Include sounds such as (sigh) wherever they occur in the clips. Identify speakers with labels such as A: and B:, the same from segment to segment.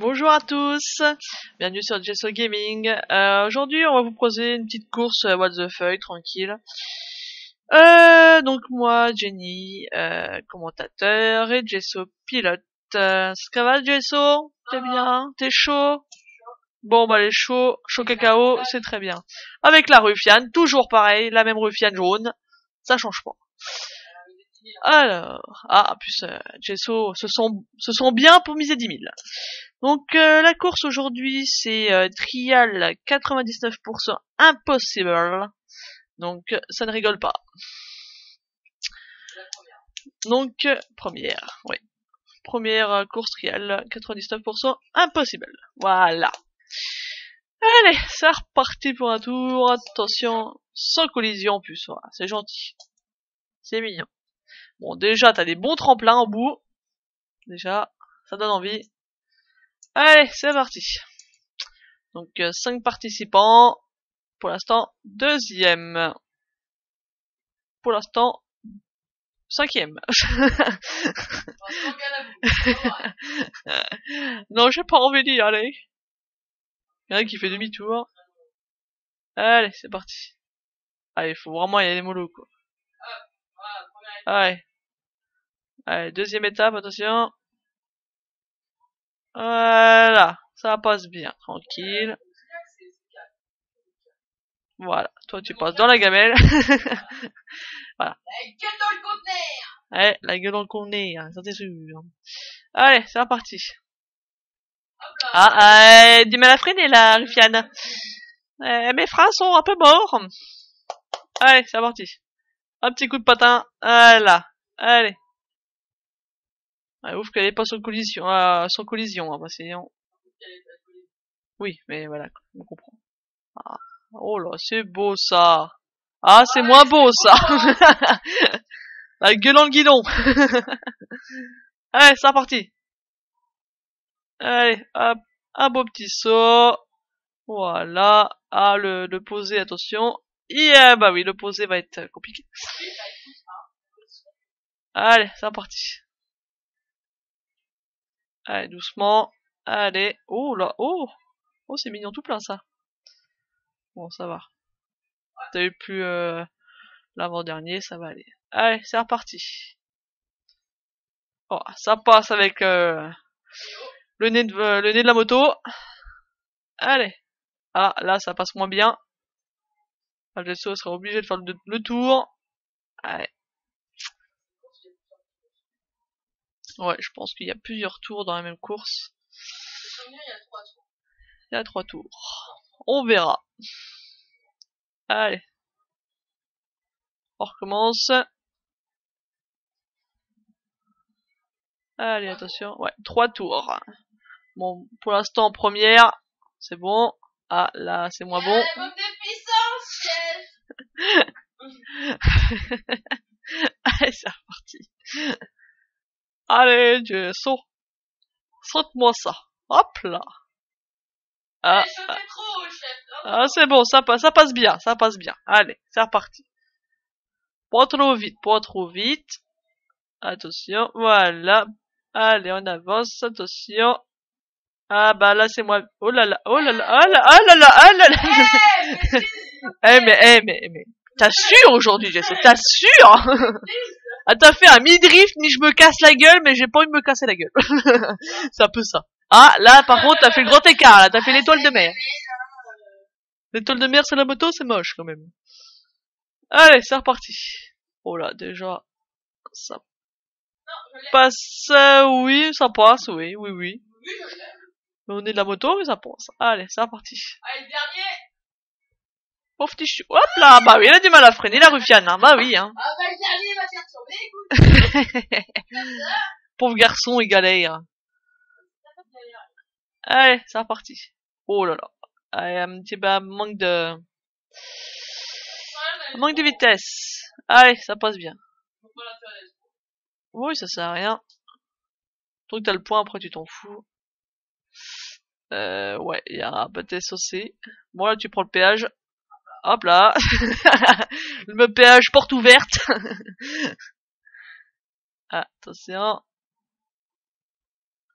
A: Bonjour à tous, bienvenue sur Jesso Gaming. Euh, Aujourd'hui, on va vous proposer une petite course euh, What the Feuille, tranquille. Euh, donc moi, Jenny, euh, commentateur, et Jesso pilote. Euh, ça va Jesso T'es bien? T'es chaud? Bon bah les chaud, chaud cacao, c'est très bien. Avec la Ruffiane, toujours pareil, la même Ruffiane jaune, ça change pas. Alors, ah, en plus, euh, Gesso se sent, se sent bien pour miser 10 000. Donc, euh, la course aujourd'hui, c'est euh, trial 99% impossible. Donc, ça ne rigole pas. Donc, euh, première, oui. Première course trial 99% impossible. Voilà. Allez, c'est reparti pour un tour. Attention, sans collision en plus, c'est gentil. C'est mignon. Bon, déjà, t'as des bons tremplins en bout. Déjà, ça donne envie. Allez, c'est parti. Donc, 5 participants. Pour l'instant, deuxième. Pour l'instant, cinquième. (laughs) non, j'ai pas envie d'y aller. Il y a qui fait demi-tour. Allez, c'est parti. Allez, faut vraiment y aller mollo, quoi. Allez. Allez, deuxième étape, attention. Voilà, ça passe bien, tranquille. Voilà, toi tu passes dans la gamelle. (laughs) voilà.
B: La gueule dans le conteneur
A: Allez, la gueule dans le conteneur, ça c'est sûr. Allez, c'est reparti.
B: Là
A: Ah, euh, dis-moi la freiner la Rufiane. Euh, mes freins sont un peu morts. Allez, c'est parti. Un petit coup de patin. Voilà. Allez. Ah, ouf qu'elle est pas sans collision. Euh, sans collision, hein, sinon- Oui, mais voilà, on comprend. Ah. Oh là, c'est beau ça. Ah, c'est moins beau ça. (laughs) la gueule dans le guidon. (laughs) Allez, c'est reparti. Allez, hop, un beau petit saut. Voilà. Ah, le, le poser, attention. Yeah, bah oui, le poser va être compliqué. Allez, c'est reparti. Allez, doucement. Allez. Oh là, oh. Oh, c'est mignon tout plein ça. Bon, ça va. T'as eu plus euh, l'avant-dernier, ça va aller. Allez, c'est reparti. Oh, ça passe avec euh, le, nez euh, le nez de la moto. Allez. Ah, là, ça passe moins bien. Algesso sera obligé de faire le, tour. Allez. Ouais, je pense qu'il y a plusieurs tours dans la même course.
B: Il y a trois tours.
A: On verra. Allez. On recommence. Allez, attention. Ouais, trois tours. Bon, pour l'instant, première. C'est bon. Ah, là, c'est moins bon.
B: Eh, bombe de puissance, chef (laughs)
A: Allez, c'est reparti. Allez, Dieu, saute. Saute-moi ça. Hop là. Ah,
B: chef
A: ah c'est bon, ça passe, ça passe bien, ça passe bien. Allez, c'est reparti. Pas trop vite, pas trop vite. Attention, voilà. Allez, on avance, attention. Ah bah là c'est moi. Oh là là, oh là là, oh là, oh là là, oh là là. Eh (laughs) mais, eh mais, mais, t'assures aujourd'hui, Jess, t'assures (laughs) Ah t'as fait un mi-drift, ni je me casse la gueule, mais j'ai pas envie de me casser la gueule. (laughs) c'est un peu ça. Ah, là par contre t'as fait le grand écart, là, t'as fait l'étoile de mer. L'étoile de mer sur la moto, c'est moche quand même. Allez, c'est reparti. Oh là, déjà, ça passe, euh, oui, ça passe, oui, oui, oui. On est de la moto, mais ça passe. Allez, c'est reparti.
B: Allez, le dernier
A: Pauvre petit chou. Hop là, bah oui, il a du mal à freiner la Rufiane, hein. bah oui, hein.
B: Ah bah le dernier va faire tomber, écoute (laughs)
A: Pauvre garçon, il galère. Allez, c'est reparti. Oh là là. Allez, un petit un manque de, manque de vitesse. Allez, ça passe bien. Oui, ça sert à rien. Tant que t'as le point, après tu t'en fous. Euh, ouais, il y a un pâté saucé. Bon, là, tu prends le péage. Hop là. (laughs) le péage porte ouverte. (laughs) ah, attention.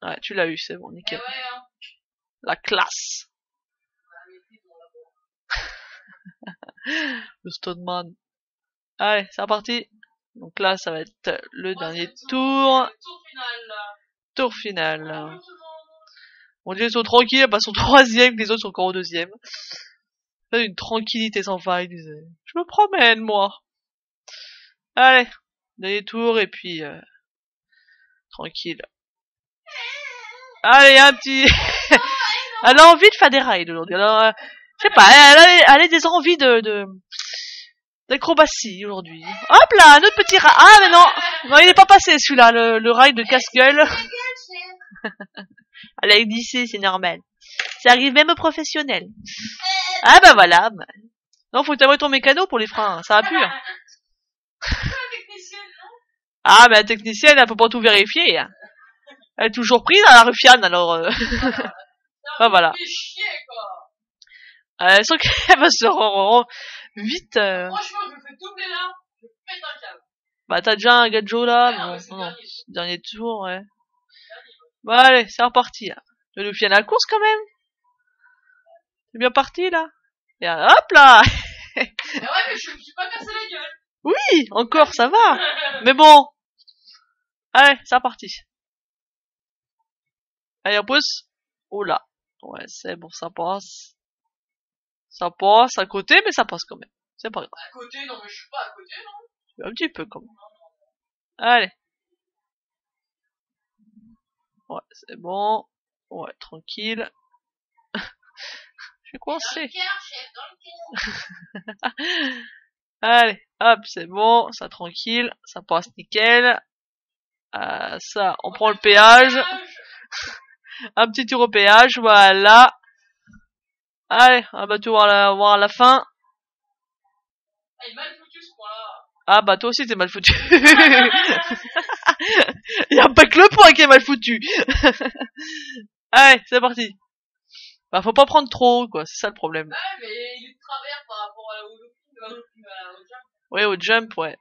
A: Ouais, tu l'as eu, c'est bon,
B: Eh
A: nickel.
B: ouais, hein.
A: La classe. (laughs) Le Stoneman. Allez, c'est reparti. Donc là, ça va être le
B: Ouais,
A: dernier tour.
B: Tour final.
A: Tour final.
B: Bonjour tout le monde.
A: Mon dieu, ils sont tranquilles, elles passent au troisième, les autres sont encore au deuxième. C'est une tranquillité sans faille, ils disaient. Je me promène, moi. Allez, dernier tour, et puis, euh, tranquille. Allez, un petit... (laughs) elle a envie de faire des rides aujourd'hui. Euh, je sais pas, elle a, des envies de... de d'acrobatie aujourd'hui. Hop là, un autre petit ride. Ah mais non, non il est pas passé celui-là, le, le ride de casse-gueule. (laughs) Elle a glissé, c'est normal. Ça arrive même aux professionnels. Ah bah voilà. bah. Non, faut t'envoies ton mécano pour les freins, ça va plus. hein.
B: La (laughs)
A: Ah mais la technicienne, elle peut pas tout vérifier. hein. Elle est toujours prise à la ruffiane, alors... Euh... (laughs)
B: Non,
A: Ah, voilà. euh, sans qu'elle (laughs) va se rendre vite. euh.
B: Franchement, je me fais doubler là. Je pète un câble.
A: Bah t'as déjà un gadjo là?
B: Ah,
A: bon, non,
B: dernier.
A: dernier tour, ouais. Bon allez, c'est reparti. Là. Le Luffy à la course quand même. C'est bien parti là. Et hop là
B: Eh ouais, mais je me suis pas cassé la gueule.
A: Oui, encore ça va. Mais bon. Allez, c'est reparti. Allez, on pousse. Oh là. Ouais, c'est bon, ça passe. Ça passe à côté, mais ça passe quand même. C'est pas grave.
B: À côté, non, mais je suis pas à côté, non.
A: Un petit peu quand même. Allez. Ouais, c'est bon. Ouais, tranquille. (laughs) Je suis coincé. (laughs) Allez, hop, c'est bon, ça tranquille, ça passe nickel. Euh, ça, on prend le péage, (laughs) un petit tour au péage, voilà. Allez, un bateau voir la, voir la fin.
B: Ah, il est mal foutu ce point-là.
A: Ah bah toi aussi t'es mal foutu. (laughs) Il y a pas que le point qui est mal foutu. (laughs) Allez, c'est parti. Bah faut pas prendre trop, quoi, c'est ça le problème.
B: Ouais, mais il est de travers par rapport au looping, jump.
A: Ouais, au jump, ouais.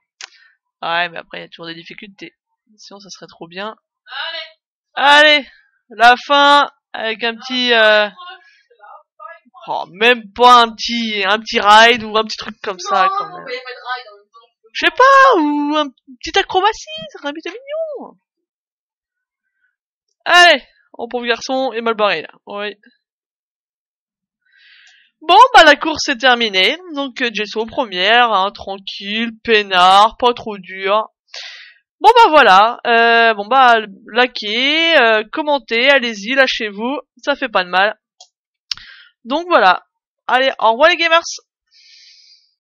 A: Ouais, mais après il y a toujours des difficultés. Sinon ça serait trop bien.
B: Allez,
A: Allez, la fin avec un petit, euh, oh, même pas un petit, un petit ride ou un petit truc comme ça quand même.
B: mais il y a pas de ride en même temps.
A: Je sais pas, ou un petit acrobatie, ça serait mignon. Allez, en pauvre garçon est mal barré là. Oui. Bon, bah la course est terminée. Donc euh, Jesso première, hein, tranquille, peinard, pas trop dur. Bon bah voilà, euh, bon bah likez, euh, commentez, allez-y, lâchez-vous, ça fait pas de mal. Donc voilà. Allez, au revoir les gamers